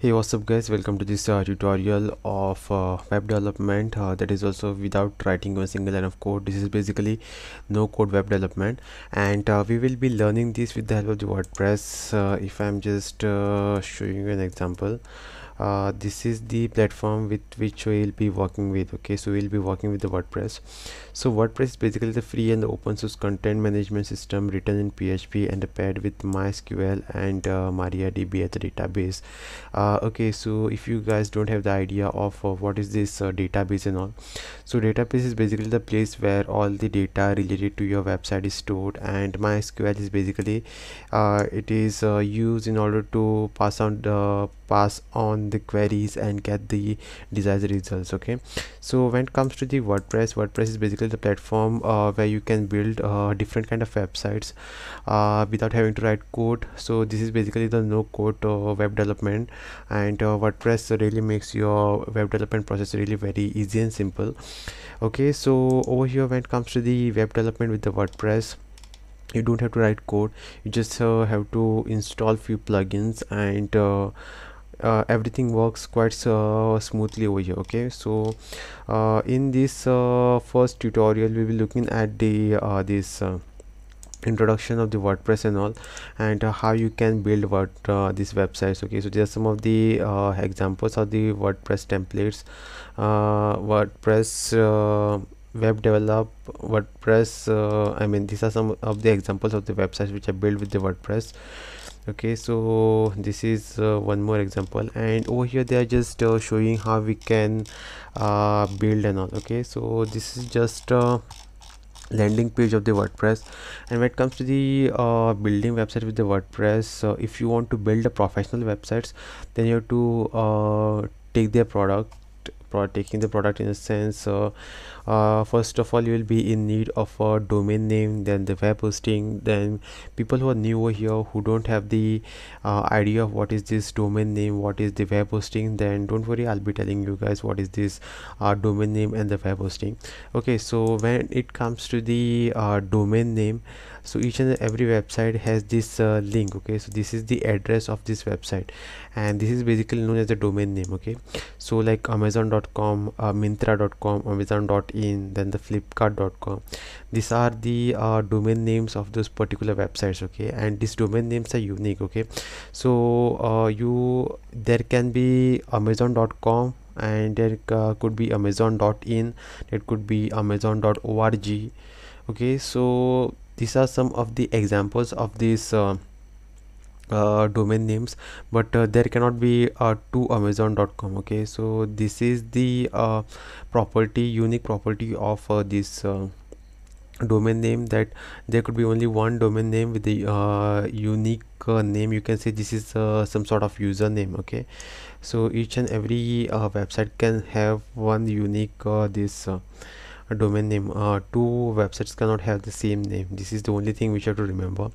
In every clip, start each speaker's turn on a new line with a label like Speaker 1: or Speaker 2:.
Speaker 1: hey what's up guys? Welcome to this uh, tutorial of uh, web development uh, that is also without writing a single line of code. This is basically no code web development. And uh, we will be learning this with the help of the wordpress. Uh, if i'm just uh, showing you an example uh, this is the platform with which we'll be working with okay? So we'll be working with the wordpress. So wordpress is basically the free and the open source content management system written in php and paired with mysql and uh, mariadb database. Uh, okay so if you guys don't have the idea of uh, what is this uh, database and all so database is basically the place where all the data related to your website is stored and mysql is basically uh, it is used in order to pass on the pass on the queries and get the desired results okay? So when it comes to the wordpress wordpress is basically the platform uh, where you can build uh, different kind of websites uh, without having to write code. So this is basically the no code uh, web development and uh, wordpress really makes your web development process really very easy and simple okay? So over here when it comes to the web development with the wordpress you don't have to write code. You just uh, have to install few plugins and uh, everything works quite uh, smoothly over here okay? So uh, in this uh, first tutorial we will be looking at the uh, this uh, introduction of the wordpress and all and how you can build what these websites okay? So there's some of the examples of the wordpress templates. Wordpress web develop wordpress i mean these are some of the examples of the websites which are built with the wordpress okay so this is uh, one more example. And over here they are just uh, showing how we can uh, build and all. Okay so this is just a landing page of the wordpress. And when it comes to the uh, building website with the wordpress uh, if you want to build a professional websites then you have to uh, take their product taking the product in a sense uh, first of all you will be in need of a domain name then the web hosting then people who are new over here who don't have the uh, idea of what is this domain name what is the web hosting then don't worry i'll be telling you guys what is this uh, domain name and the web hosting. Okay so when it comes to the uh, domain name so each and every website has this uh, link okay? So this is the address of this website and this is basically known as the domain name okay? So like amazon.com uh, myntra.com amazon.in then the flipkart.com these are the uh, domain names of those particular websites okay? And these domain names are unique okay? So uh, you there can be amazon.com and there uh, could be amazon.in it could be amazon.org okay? So these are some of the examples of these uh, uh, domain names but uh, there cannot be uh, to amazon.com okay? So this is the uh, property unique property of uh, this uh, domain name that there could be only one domain name with the unique name. You can say this is some sort of username okay? So each and every website can have one unique this domain name uh, two websites cannot have the same name. This is the only thing we have to remember.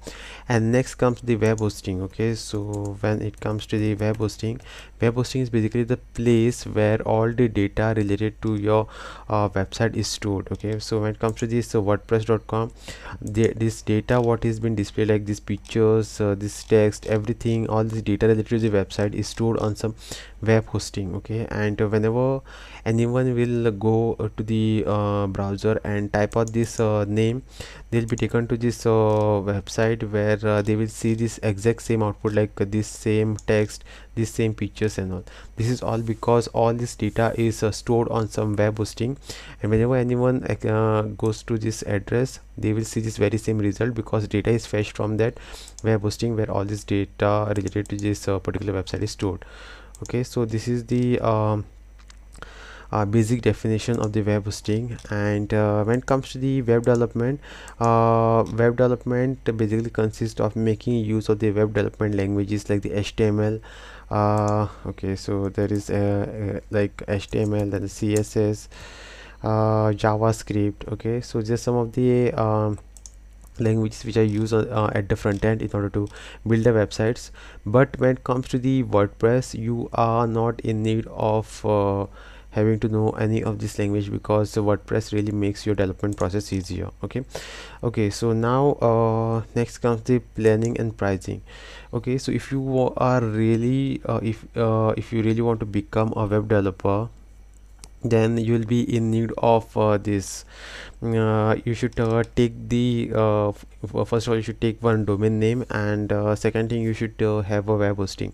Speaker 1: And next comes the web hosting okay? So when it comes to the web hosting web hosting is basically the place where all the data related to your uh, website is stored okay? So when it comes to this uh, wordpress.com this data what is been displayed like these pictures uh, this text everything all this data related to the website is stored on some web hosting okay? And whenever anyone will go uh, to the uh, browser and type out this uh, name they'll be taken to this website where they will see this exact same output like this same text this same pictures and all. This is all because all this data is uh, stored on some web hosting. And whenever anyone uh, goes to this address they will see this very same result because data is fetched from that web hosting where all this data related to this uh, particular website is stored okay so this is the um, uh, basic definition of the web hosting. And uh, when it comes to the web development uh, web development basically consists of making use of the web development languages like the HTML uh, okay so there is a, a like HTML and CSS uh, JavaScript. Okay so just some of the um, languages which I use uh, at the front end in order to build the websites. But when it comes to the WordPress you are not in need of uh, having to know any of this language because wordpress really makes your development process easier okay? Okay so now uh, next comes the planning and pricing. Okay so if you are really uh, if uh, if you really want to become a web developer then you will be in need of uh, this. Uh, you should uh, take the uh, first of all you should take one domain name and uh, second thing you should uh, have a web hosting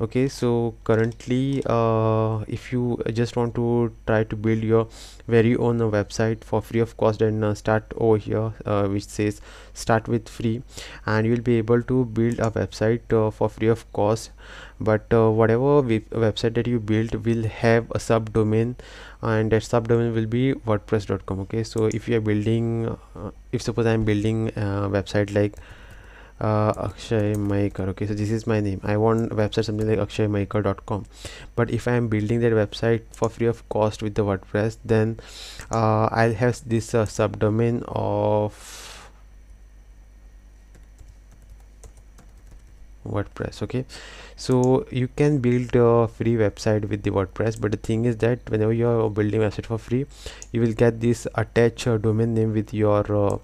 Speaker 1: okay so currently uh, if you just want to try to build your very own uh, website for free of cost then uh, start over here which says start with free. And you will be able to build a website for free of cost but uh, whatever website that you build will have a subdomain and that subdomain will be wordpress.com okay? So if you are building uh, if suppose i'm building a website like uh, Akshay Mahekar okay so this is my name. I want a website something like akshaymaikar.com but if I am building that website for free of cost with the WordPress then uh, I'll have this uh, subdomain of WordPress okay? So you can build a free website with the WordPress but the thing is that whenever you are building website for free you will get this attached uh, domain name with your uh,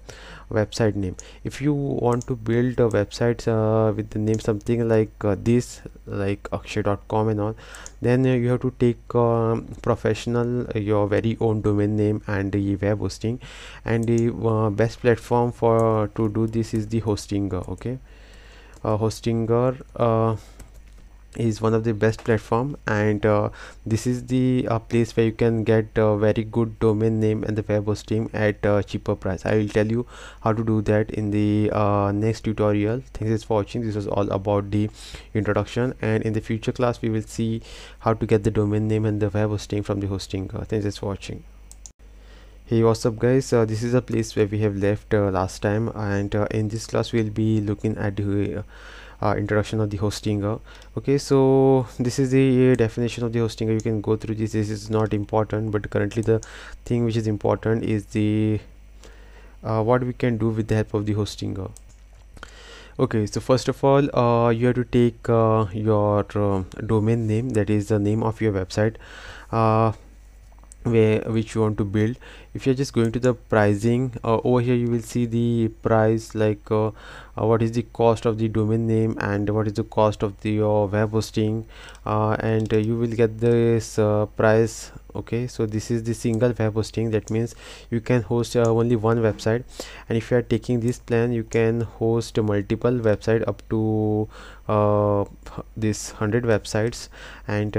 Speaker 1: website name. If you want to build a website uh, with the name something like uh, this like akshay.com and all then uh, you have to take um, professional uh, your very own domain name and the web hosting. And the best platform for to do this is the Hostinger okay? Uh, Hostinger uh, is one of the best platform and uh, this is the uh, place where you can get a very good domain name and the web hosting at a cheaper price. I will tell you how to do that in the uh, next tutorial. Thanks for watching. This was all about the introduction and in the future class we will see how to get the domain name and the web hosting from the hosting. Uh, thanks for watching. Hey what's up guys? Uh, this is a place where we have left uh, last time and uh, in this class we'll be looking at the uh, introduction of the hostinger. Okay so this is the definition of the hostinger. You can go through this. This is not important but currently the thing which is important is the uh, what we can do with the help of the hostinger. Okay so first of all uh, you have to take your domain name that is the name of your website where which you want to build. If you're just going to the pricing uh, over here you will see the price like uh, uh, what is the cost of the domain name and what is the cost of the your web hosting. Uh, and you will get this uh, price okay? So this is the single web hosting. That means you can host uh, only one website. And if you are taking this plan you can host multiple website up to this 100 websites. And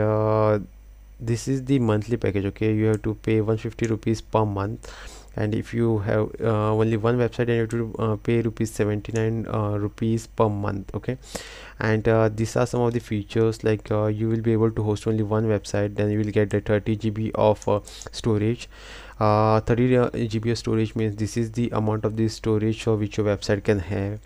Speaker 1: this is the monthly package okay? You have to pay 150 rupees per month. And if you have uh, only one website then you have to uh, pay rupees 79 uh, rupees per month okay? And uh, these are some of the features like uh, you will be able to host only one website then you will get the 30 GB of uh, storage. 30 GB of storage means this is the amount of the storage which your website can have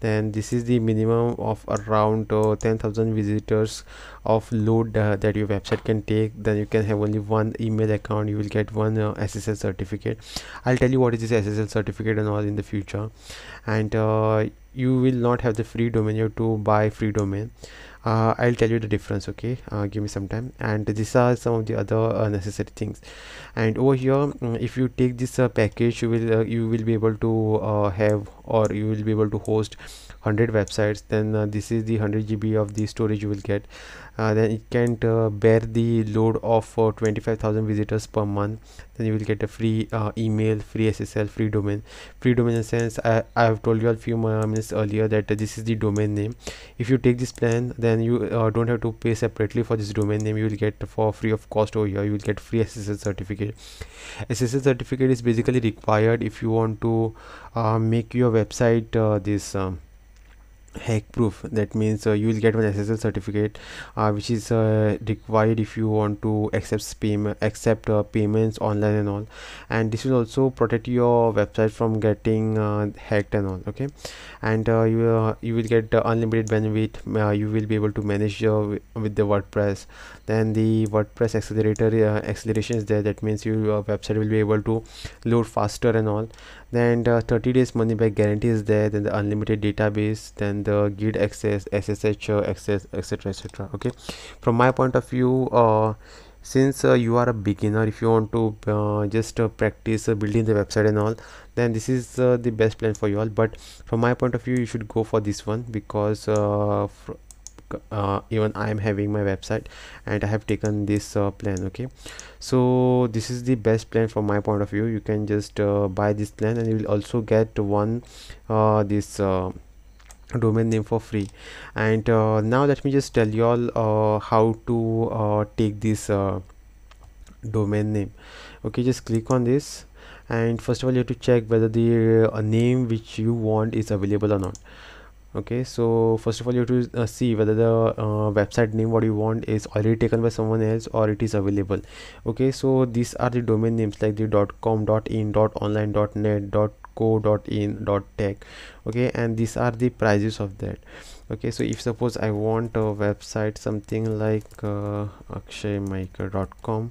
Speaker 1: then this is the minimum of around uh, 10,000 visitors of load uh, that your website can take. Then you can have only one email account. You will get one uh, SSL certificate. I'll tell you what is this SSL certificate and all in the future. And uh, you will not have the free domain. You have to buy free domain uh, I'll tell you the difference okay? Uh, give me some time. And these are some of the other uh, necessary things. And over here mm, if you take this uh, package you will uh, you will be able to have or you will be able to host 100 websites. Then this is the 100 GB of the storage you will get then it can uh, bear the load of uh, 25,000 visitors per month. Then you will get a free uh, email free ssl free domain. Free domain in sense I, I have told you a few minutes earlier that this is the domain name. If you take this plan then you uh, don't have to pay separately for this domain name. You will get for free of cost over here. You will get free ssl certificate. Ssl certificate is basically required if you want to uh, make your website uh, this um, hack proof. That means uh, you will get one SSL certificate uh, which is uh, required if you want to accept payment accept uh, payments online and all. And this will also protect your website from getting uh, hacked and all okay? And uh, you you will get unlimited bandwidth. You will be able to manage your with the WordPress. Then the WordPress accelerator acceleration is there. That means your website will be able to load faster and all then the 30 days money back guarantee is there then the unlimited database then the git access ssh access etc etc okay? From my point of view uh, since uh, you are a beginner if you want to uh, just uh, practice uh, building the website and all then this is uh, the best plan for you all. But from my point of view you should go for this one because uh, even I am having my website and I have taken this uh, plan okay? So this is the best plan from my point of view. You can just uh, buy this plan and you will also get one uh, this uh, domain name for free. And uh, now let me just tell you all how to take this domain name. Okay just click on this and first of all you have to check whether the name which you want is available or not okay so first of all you have to uh, see whether the uh, website name what you want is already taken by someone else or it is available. Okay so these are the domain names like the .com dot .in dot .online dot .net dot .co dot .in dot .tech okay and these are the prices of that. Okay so if suppose i want a website something like uh, akshaymaker.com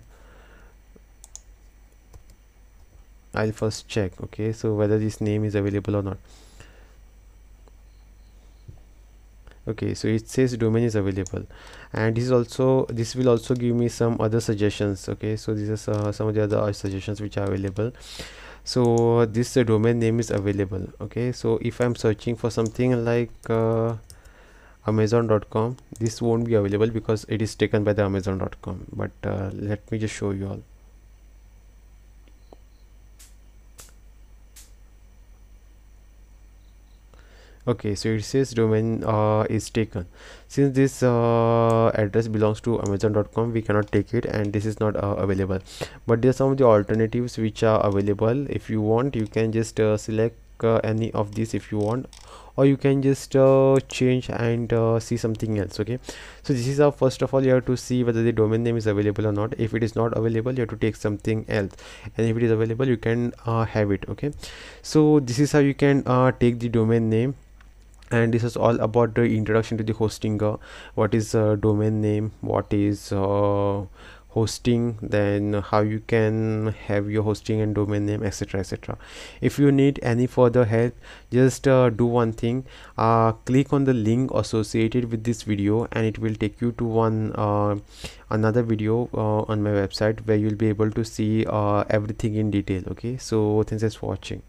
Speaker 1: i'll first check okay so whether this name is available or not okay so it says domain is available. And this is also this will also give me some other suggestions okay? So this is uh, some of the other suggestions which are available. So this uh, domain name is available okay? So if i'm searching for something like uh, amazon.com this won't be available because it is taken by the amazon.com but uh, let me just show you all okay so it says domain uh, is taken. Since this uh, address belongs to amazon.com we cannot take it and this is not uh, available. But there are some of the alternatives which are available. If you want you can just uh, select uh, any of these if you want. Or you can just uh, change and see something else okay? So this is how first of all you have to see whether the domain name is available or not. If it is not available you have to take something else. And if it is available you can have it okay? So this is how you can take the domain name and this is all about the introduction to the hosting uh, what is uh, domain name what is uh, hosting then how you can have your hosting and domain name etc etc if you need any further help just uh, do one thing uh, click on the link associated with this video and it will take you to one uh, another video on my website where you'll be able to see everything in detail okay? So thanks for watching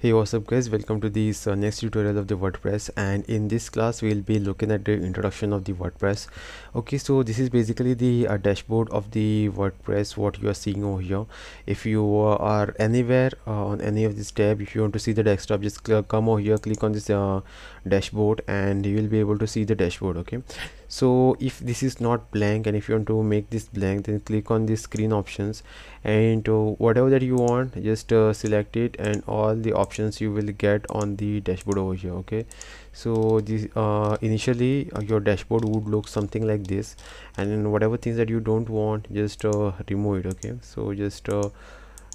Speaker 1: hey what's up guys? Welcome to this uh, next tutorial of the wordpress. And in this class we'll be looking at the introduction of the wordpress. Okay so this is basically the uh, dashboard of the wordpress what you are seeing over here. If you uh, are anywhere uh, on any of this tab if you want to see the desktop just come over here click on this uh, dashboard and you will be able to see the dashboard okay so if this is not blank and if you want to make this blank then click on the screen options and uh, whatever that you want just uh, select it and all the options you will get on the dashboard over here okay? So this uh, initially uh, your dashboard would look something like this and whatever things that you don't want just uh, remove it okay? So just uh,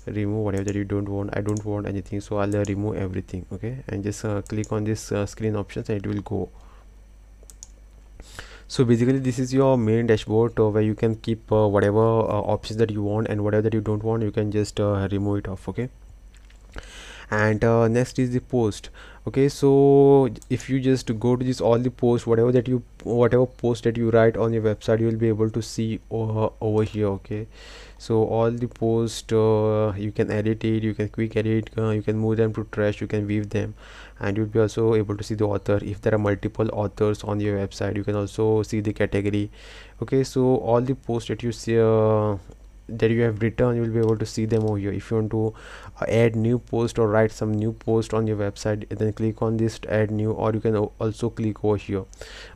Speaker 1: remove whatever that you don't want i don't want anything so i'll remove everything okay? And just click on this screen options and it will go so basically this is your main dashboard uh, where you can keep uh, whatever uh, options that you want and whatever that you don't want you can just uh, remove it off okay? And uh, next is the post okay? So if you just go to this all the posts whatever that you whatever post that you write on your website you will be able to see over, over here okay? So all the post you can edit it you can quick edit you can move them to trash you can view them and you'll be also able to see the author. If there are multiple authors on your website you can also see the category. Okay so all the posts that you see uh, that you have written you will be able to see them over here. If you want to uh, add new post or write some new post on your website then click on this add new or you can also click over here.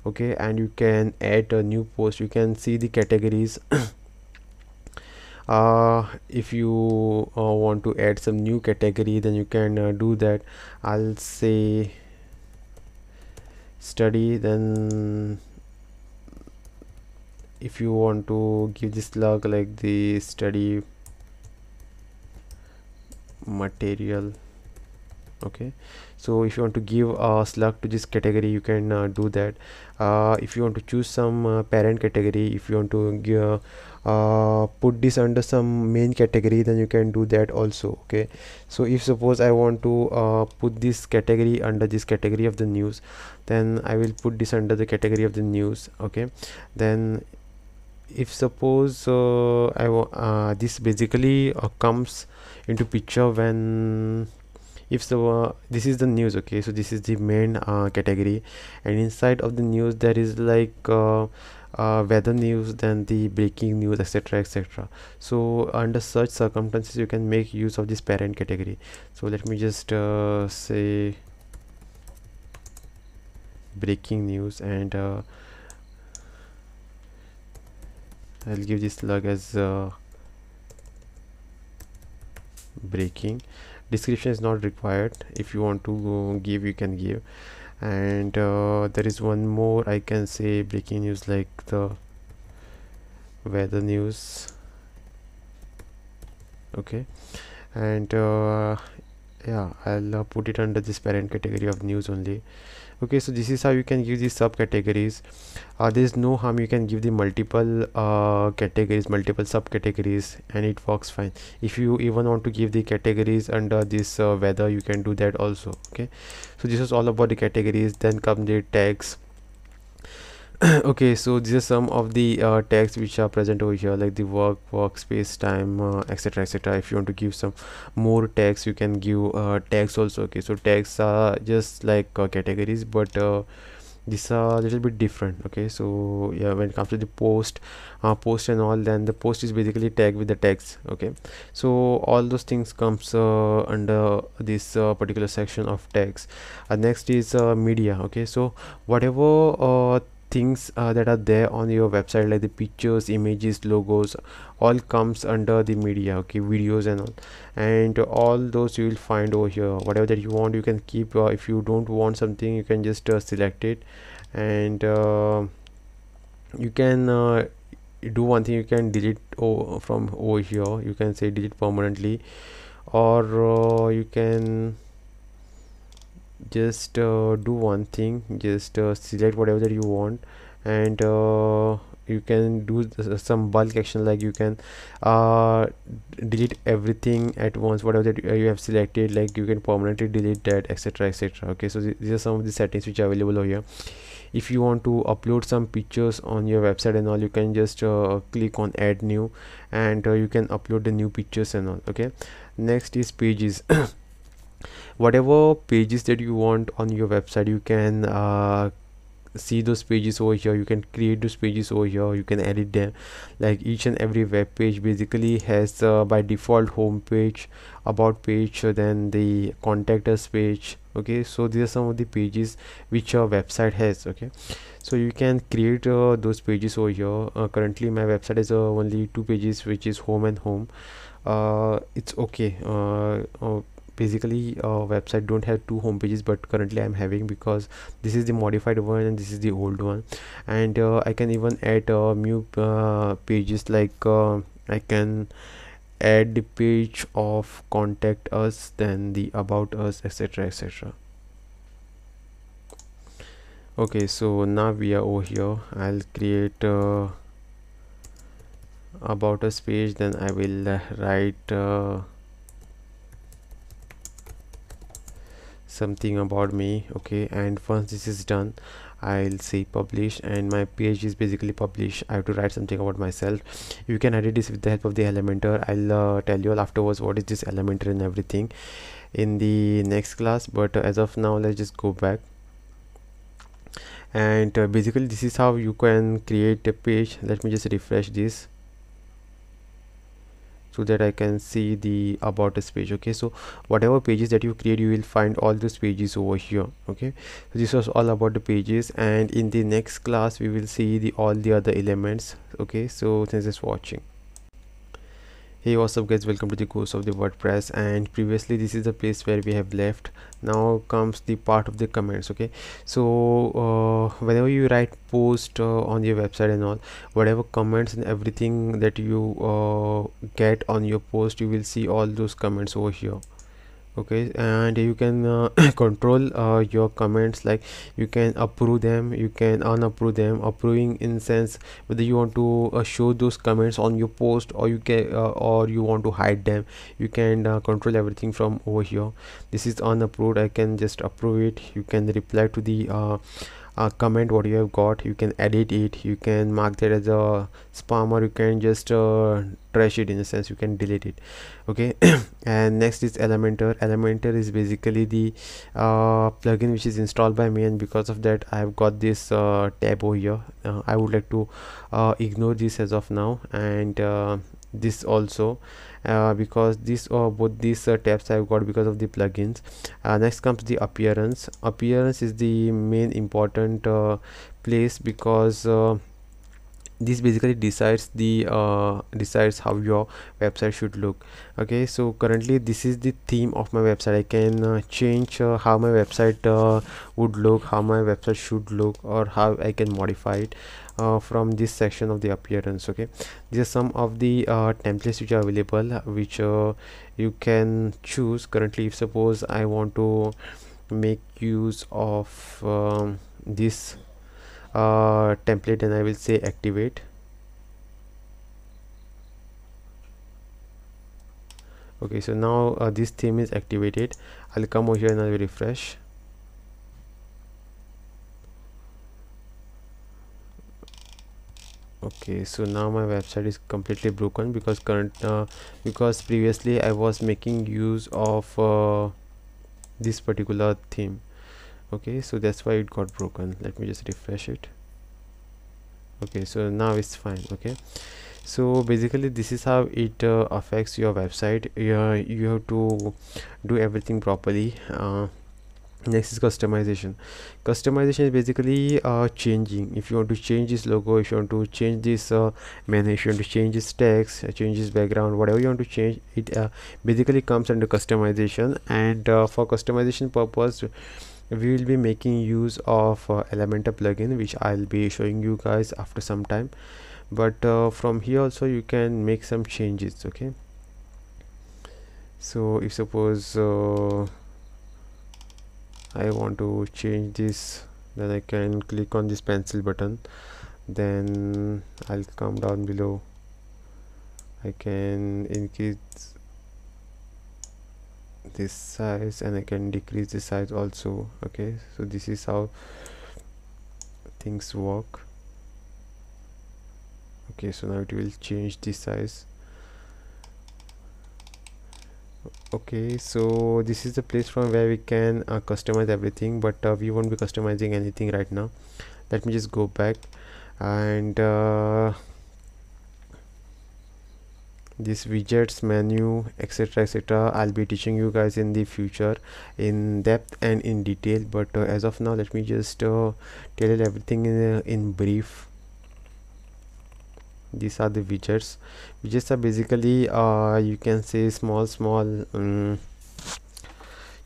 Speaker 1: Okay and you can add a new post. You can see the categories uh, if you uh, want to add some new category then you can uh, do that. I'll say study then if you want to give this slug like the study material okay so if you want to give a slug to this category you can uh, do that. Uh, if you want to choose some uh, parent category if you want to give, uh, put this under some main category then you can do that also okay? So if suppose I want to uh, put this category under this category of the news then I will put this under the category of the news okay? Then if suppose uh, I uh, this basically uh, comes into picture when if so uh, this is the news okay? So this is the main uh, category. And inside of the news there is like uh, uh weather news then the breaking news etc etc so under such circumstances you can make use of this parent category. So let me just uh, say breaking news and uh, I'll give this slug as breaking description is not required. If you want to give you can give. And uh, there is one more I can say breaking news like the weather news. Okay. And uh, yeah I'll uh, put it under this parent category of news only okay so this is how you can give these subcategories. Uh, there is no harm you can give the multiple uh, categories multiple subcategories and it works fine. If you even want to give the categories under this uh, weather you can do that also okay? So this is all about the categories then come the tags okay so these are some of the uh, tags which are present over here like the work workspace time etc uh, etc et if you want to give some more tags you can give uh, tags also okay? So tags are just like uh, categories but uh, these are a little bit different okay? So yeah when it comes to the post uh, post and all then the post is basically tagged with the text okay? So all those things comes uh, under this uh, particular section of tags uh, next is media okay? So whatever things uh, that are there on your website like the pictures images logos all comes under the media okay videos and all. And all those you will find over here. Whatever that you want you can keep uh, if you don't want something you can just uh, select it. And uh, you can uh, do one thing you can delete from over here. You can say delete permanently. Or uh, you can just uh, do one thing just uh, select whatever that you want and uh, you can do some bulk action like you can uh, delete everything at once whatever that you have selected like you can permanently delete that etc etc okay? So th these are some of the settings which are available over here. If you want to upload some pictures on your website and all you can just uh, click on add new and uh, you can upload the new pictures and all okay? Next is pages whatever pages that you want on your website you can uh, see those pages over here. You can create those pages over here. You can edit them. Like each and every web page basically has uh, by default home page about page uh, then the contact us page. Okay? So these are some of the pages which your website has. Okay? So you can create uh, those pages over here. Uh, currently my website is uh, only two pages which is home and home. Uh, it's okay basically uh, website don't have two home pages but currently i'm having because this is the modified one and this is the old one. And uh, i can even add uh, new uh, pages like uh, i can add the page of contact us then the about us etc etc okay so now we are over here. I'll create uh, about us page then i will write something about me okay? And once this is done I'll say publish and my page is basically published. I have to write something about myself. You can edit this with the help of the Elementor. I'll uh, tell you all afterwards what is this Elementor and everything in the next class. But uh, as of now let's just go back. And uh, basically this is how you can create a page. Let me just refresh this so that I can see the about us page okay? So whatever pages that you create you will find all those pages over here okay? So this was all about the pages and in the next class we will see the all the other elements okay? So thanks for watching hey what's up guys? Welcome to the course of the wordpress. And previously this is the place where we have left. Now comes the part of the comments okay? So uh, whenever you write post uh, on your website and all whatever comments and everything that you uh, get on your post you will see all those comments over here okay? And you can uh, control uh, your comments like you can approve them you can unapprove them. Approving in sense whether you want to uh, show those comments on your post or you can uh, or you want to hide them. You can uh, control everything from over here. This is unapproved i can just approve it. You can reply to the uh, comment what you have got. You can edit it. You can mark that as a spam or you can just uh, trash it in a sense. You can delete it. Okay? And next is elementor. Elementor is basically the uh, plugin which is installed by me and because of that i have got this uh, tab over here. Uh, i would like to uh, ignore this as of now. And this also because this or uh, both these uh, tabs I've got because of the plugins. Uh, next comes the appearance. Appearance is the main important uh, place because uh, this basically decides the uh, decides how your website should look. Okay so currently this is the theme of my website. I can uh, change uh, how my website uh, would look how my website should look or how i can modify it uh, from this section of the appearance okay? These are some of the uh, templates which are available which you can choose. Currently if suppose i want to make use of um, this uh, template and I will say activate. Okay so now uh, this theme is activated. I'll come over here and I'll refresh okay so now my website is completely broken because current uh, because previously I was making use of uh, this particular theme. Okay so that's why it got broken. Let me just refresh it. Okay so now it's fine okay? So basically this is how it uh, affects your website. Uh, you have to do everything properly uh, next is customization. Customization is basically uh, changing. If you want to change this logo if you want to change this uh, menu if you want to change this text uh, change this background whatever you want to change it uh, basically comes under customization. And uh, for customization purpose we will be making use of uh, elementor plugin which i'll be showing you guys after some time. But uh, from here also you can make some changes okay? So if suppose uh, i want to change this. Then i can click on this pencil button. Then i'll come down below. I can increase this size and I can decrease the size also. Okay so this is how things work. Okay so now it will change the size okay so this is the place from where we can uh, customize everything but uh, we won't be customizing anything right now. Let me just go back and uh, this widgets menu etc etc i'll be teaching you guys in the future in depth and in detail but uh, as of now let me just uh, tell you everything in, uh, in brief these are the widgets widgets are basically uh, you can say small small um,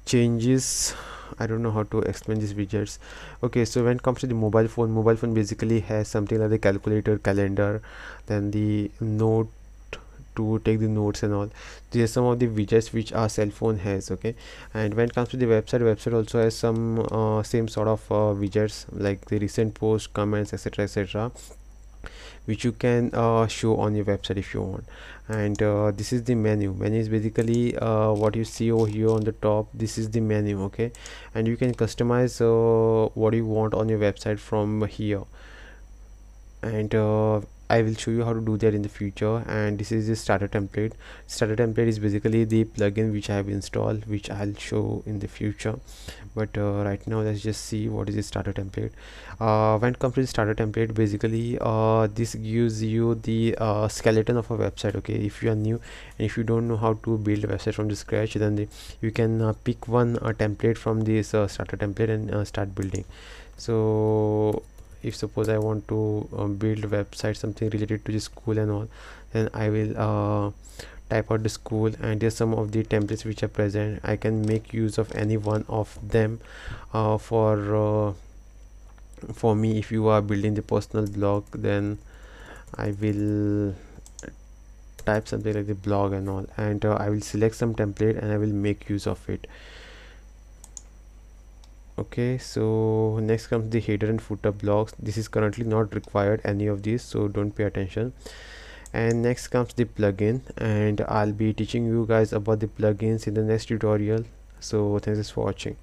Speaker 1: changes. I don't know how to explain these widgets okay so when it comes to the mobile phone mobile phone basically has something like the calculator calendar then the note to take the notes and all. These are some of the widgets which our cell phone has okay? And when it comes to the website website also has some uh, same sort of uh, widgets like the recent post comments etc etc which you can uh, show on your website if you want. And uh, this is the menu. Menu is basically uh, what you see over here on the top this is the menu okay? And you can customize uh, what you want on your website from here. And uh, I will show you how to do that in the future. And this is the starter template. Starter template is basically the plugin which I have installed which I'll show in the future. But uh, right now let's just see what is the starter template. Uh, when it comes to the starter template basically uh, this gives you the uh, skeleton of a website okay? If you are new and if you don't know how to build a website from the scratch then the, you can uh, pick one uh, template from this starter template and start building. So if suppose I want to um, build website something related to the school and all then I will uh, type out the school and there's some of the templates which are present. I can make use of any one of them uh, for uh, for me. If you are building the personal blog then I will type something like the blog and all and uh, I will select some template and I will make use of it okay so next comes the header and footer blocks. This is currently not required any of these so don't pay attention. And next comes the plugin and I'll be teaching you guys about the plugins in the next tutorial. So thanks for watching.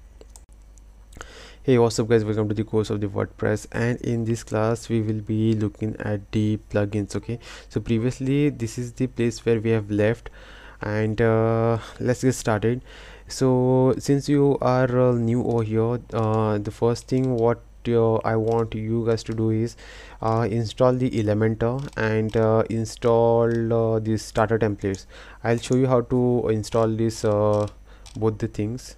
Speaker 1: Hey what's up guys? Welcome to the course of the wordpress. And in this class we will be looking at the plugins okay? So previously this is the place where we have left. And uh, let's get started so since you are uh, new over here uh, the first thing what uh, I want you guys to do is uh, install the Elementor and uh, install uh, these starter templates. I'll show you how to install this both the things.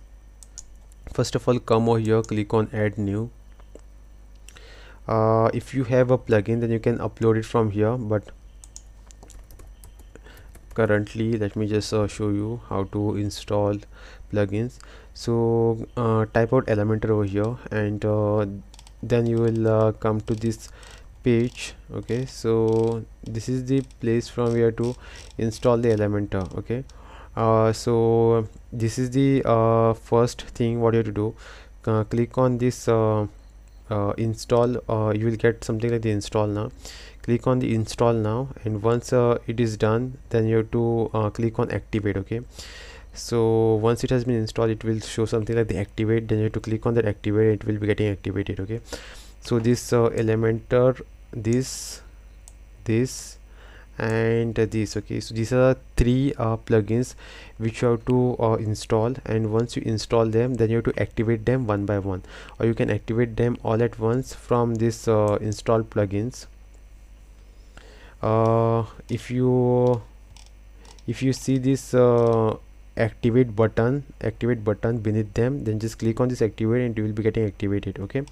Speaker 1: First of all come over here click on add new. If you have a plugin then you can upload it from here but currently let me just uh, show you how to install plugins. So uh, type out elementor over here and uh, then you will uh, come to this page okay? So this is the place from where to install the elementor okay? Uh, so this is the uh, first thing what you have to do. Click on this install you will get something like the install now click on the install now and once it is done then you have to click on activate okay? So once it has been installed it will show something like the activate then you have to click on that activate it will be getting activated okay? So this elementor this this and uh, this okay? So these are three uh, plugins which you have to uh, install and once you install them then you have to activate them one by one or you can activate them all at once from this uh, install plugins. uh, if you if you see this uh, activate button activate button beneath them. Then just click on this activate and you will be getting activated okay?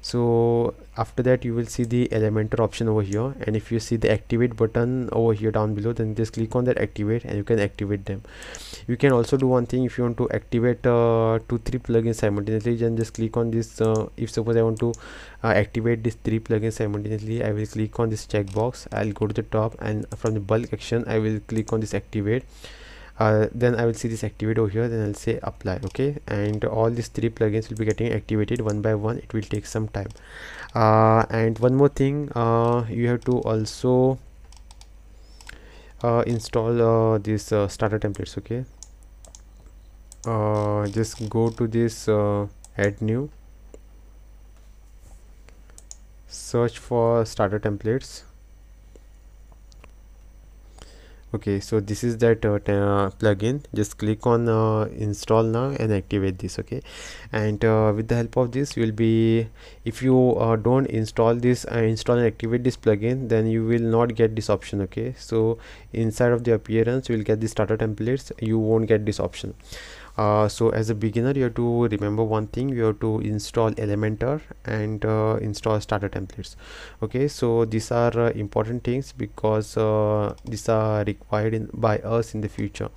Speaker 1: So after that you will see the elementor option over here. And if you see the activate button over here down below then just click on that activate and you can activate them. You can also do one thing if you want to activate uh, two three plugins simultaneously then just click on this uh, if suppose i want to uh, activate these three plugins simultaneously i will click on this checkbox. I'll go to the top and from the bulk action i will click on this activate uh, then I will see this activate over here then I'll say apply okay? And all these three plugins will be getting activated one by one. It will take some time. Uh, and one more thing uh, you have to also uh, install uh, these starter templates okay? Just go to this add new. Search for starter templates okay so this is that uh, uh, plugin. Just click on uh, install now and activate this okay? And uh, with the help of this you will be if you uh, don't install this and install and activate this plugin then you will not get this option okay? So inside of the appearance you will get the starter templates. You won't get this option uh, so as a beginner you have to remember one thing. You have to install elementor and uh, install starter templates. Okay so these are uh, important things because uh, these are required in, by us in the future.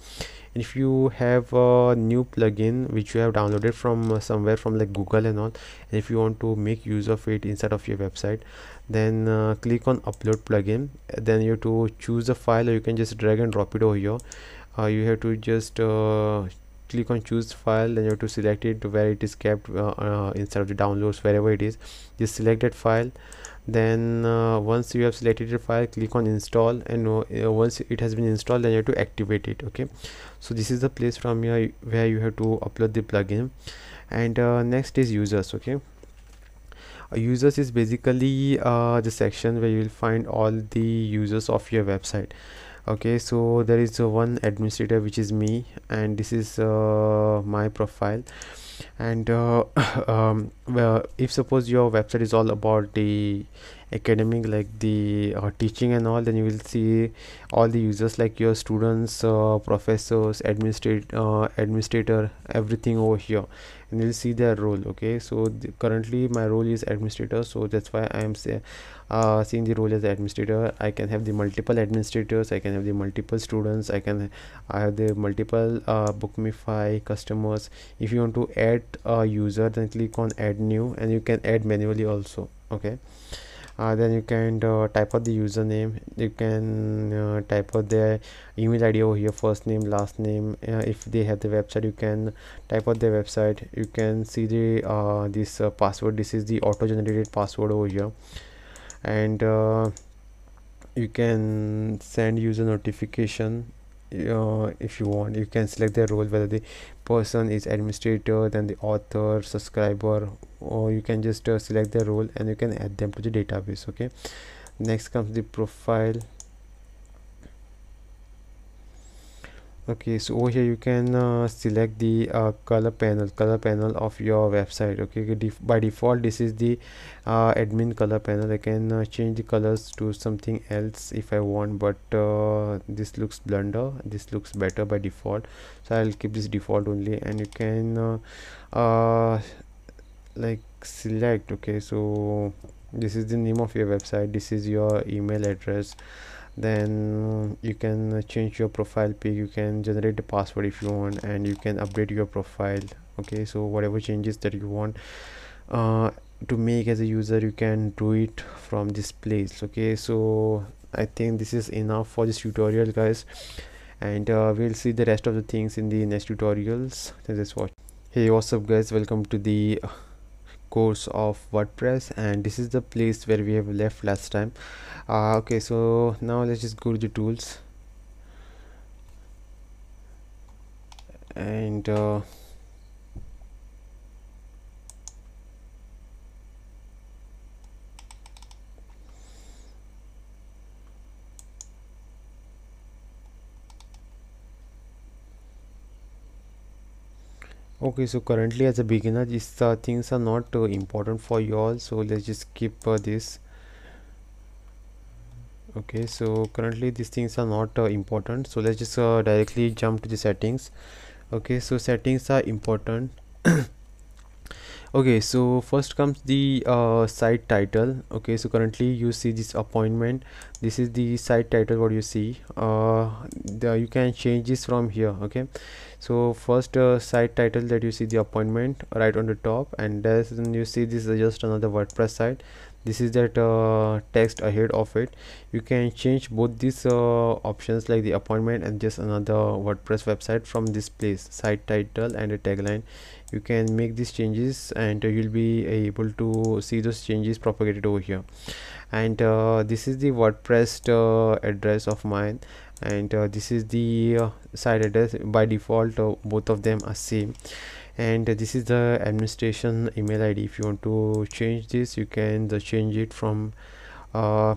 Speaker 1: If you have a new plugin which you have downloaded from uh, somewhere from like google and all and if you want to make use of it inside of your website then uh, click on upload plugin. Then you have to choose a file or you can just drag and drop it over here. You have to just click on choose file then you have to select it to where it is kept uh, uh, instead of the downloads wherever it is. Just select that file. Then uh, once you have selected the file click on install. And uh, once it has been installed then you have to activate it okay? So this is the place from here where you have to upload the plugin. And uh, next is users okay? Uh, users is basically the section where you will find all the users of your website okay so there is uh, one administrator which is me and this is uh, my profile. And uh, um, well, if suppose your website is all about the academic like the uh, teaching and all then you will see all the users like your students uh, professors administrate uh, administrator everything over here. And you'll see their role okay? So the, currently my role is administrator so that's why i am say, uh, seeing the role as administrator. I can have the multiple administrators i can have the multiple students i can i have the multiple uh, bookmify customers. If you want to add a user then click on add new and you can add manually also okay uh, then you can uh, type out the username. You can uh, type out their email id over here first name last name. Uh, if they have the website you can type out their website. You can see the uh, this uh, password. This is the auto generated password over here. And you can send user notification uh, if you want. You can select the role whether the person is administrator then the author subscriber or you can just uh, select the role and you can add them to the database okay? Next comes the profile. Okay so over here you can uh, select the uh, color panel color panel of your website okay? By default this is the uh, admin color panel. I can uh, change the colors to something else if i want but uh, this looks blunder this looks better by default. So i'll keep this default only and you can uh, like select okay? So this is the name of your website this is your email address. Then you can change your profile pic you can generate the password if you want and you can update your profile okay? So whatever changes that you want uh, to make as a user you can do it from this place okay? So i think this is enough for this tutorial guys. And uh, we'll see the rest of the things in the next tutorials. Thanks for watching. Hey what's up guys? Welcome to the course of wordpress and this is the place where we have left last time. Uh, okay so now let's just go to the tools. And uh, okay so currently as a beginner these uh, things are not uh, important for you all so let's just skip uh, this. Okay so currently these things are not uh, important so let's just uh, directly jump to the settings. Okay so settings are important okay so first comes the uh, site title. Okay so currently you see this appointment. This is the site title what you see. Uh, the, you can change this from here okay? So first uh, site title that you see the appointment right on the top and then you see this is just another wordpress site this is that uh, text ahead of it. You can change both these uh, options like the appointment and just another wordpress website from this place. Site title and a tagline. You can make these changes and uh, you'll be able to see those changes propagated over here. And uh, this is the wordpress uh, address of mine. And uh, this is the site address. By default both of them are same and this is the administration email id if you want to change this you can change it from uh,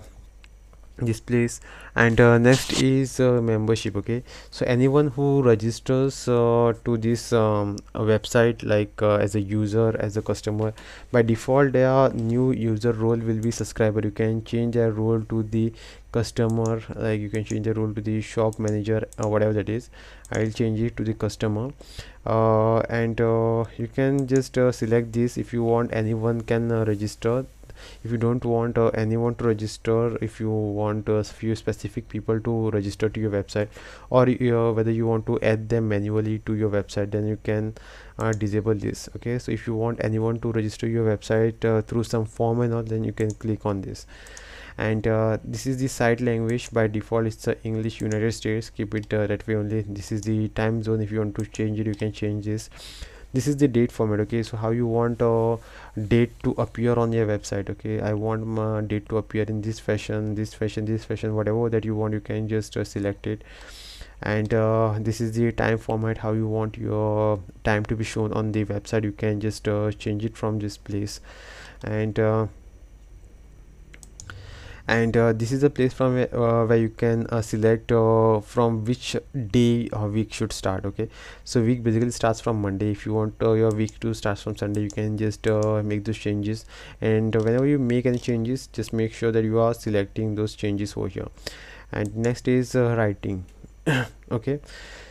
Speaker 1: this place. And uh, next is uh, membership okay? So anyone who registers uh, to this um, website like uh, as a user as a customer by default their new user role will be subscriber. You can change their role to the customer like you can change the role to the shop manager or whatever that is. I'll change it to the customer. Uh, and uh, you can just select this if you want. Anyone can register. If you don't want uh, anyone to register if you want a few specific people to register to your website or uh, whether you want to add them manually to your website then you can uh, disable this. Okay? So if you want anyone to register your website uh, through some form and all then you can click on this and uh, this is the site language. By default it's the english united states. Keep it uh, that way only. This is the time zone. If you want to change it you can change this. This is the date format okay? So how you want a date to appear on your website okay? I want my date to appear in this fashion this fashion this fashion whatever that you want you can just uh, select it. And uh, this is the time format how you want your time to be shown on the website. You can just uh, change it from this place. And uh, and uh, this is a place from uh, where you can uh, select uh, from which day or week should start okay? So week basically starts from monday. If you want uh, your week to start from sunday you can just uh, make those changes. And whenever you make any changes just make sure that you are selecting those changes over here. And next is writing okay?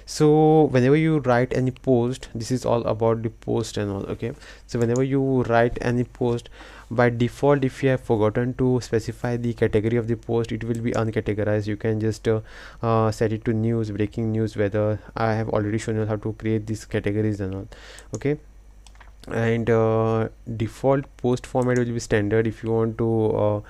Speaker 1: So whenever you write any post this is all about the post and all okay? So whenever you write any post by default if you have forgotten to specify the category of the post it will be uncategorized. You can just uh, uh, set it to news breaking news whether i have already shown you how to create these categories and all. Okay? And uh, default post format will be standard. If you want to uh,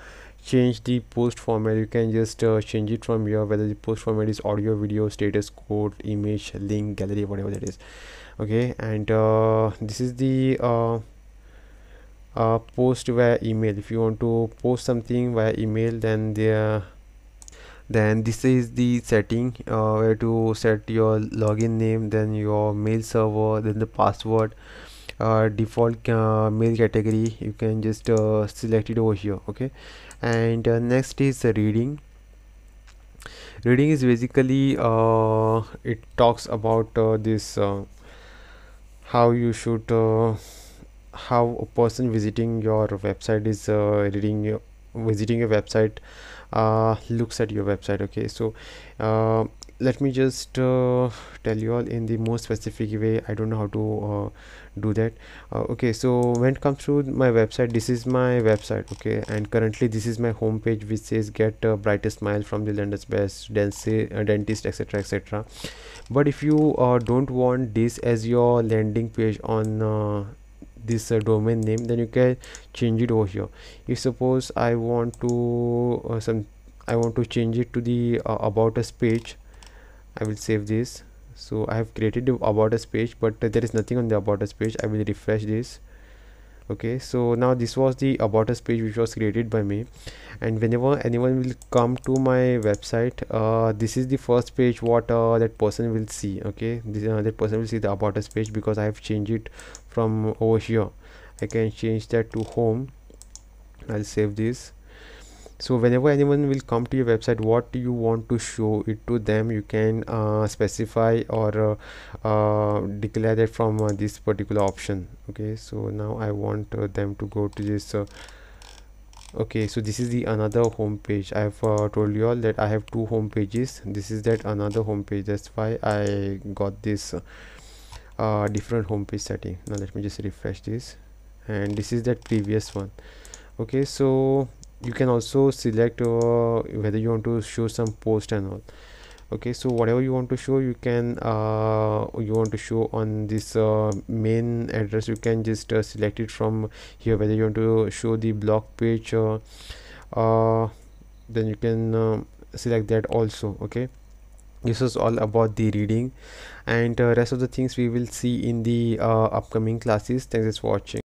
Speaker 1: change the post format you can just uh, change it from here whether the post format is audio video status code image link gallery whatever that is. Okay? And uh, this is the uh, uh, post via email. If you want to post something via email then there then this is the setting uh, where to set your login name then your mail server then the password uh, default uh, mail category. You can just uh, select it over here okay? And uh, next is the reading. Reading is basically uh, it talks about this how you should how a person visiting your website is reading your visiting your website uh, looks at your website okay? So uh, let me just uh, tell you all in the more specific way. I don't know how to uh, do that. Uh, okay so when it comes to my website this is my website okay? And currently this is my home page which says get a brighter smile from the london's best uh, dentist etc etc but if you don't want this as your landing page on this uh, domain name then you can change it over here. If suppose i want to uh, some i want to change it to the uh, about us page i will save this. So i have created the about us page but there is nothing on the about us page. I will refresh this okay so now this was the about us page which was created by me. And whenever anyone will come to my website uh, this is the first page what uh, that person will see okay? This, uh, that person will see the about us page because i have changed it from over here. I can change that to home. I'll save this so whenever anyone will come to your website what you want to show it to them you can uh, specify or uh, uh, declare that from uh, this particular option. Okay so now i want uh, them to go to this uh, okay so this is the another home page. I have told you all that i have two home pages. This is that another home page. That's why i got this different home page setting. Now let me just refresh this. And this is that previous one. Okay so you can also select uh, whether you want to show some post and all. Okay so whatever you want to show you can uh, you want to show on this uh, main address you can just uh, select it from here. Whether you want to show the blog page uh, uh, then you can select that also okay? This is all about the reading. And rest of the things we will see in the upcoming classes. Thanks for watching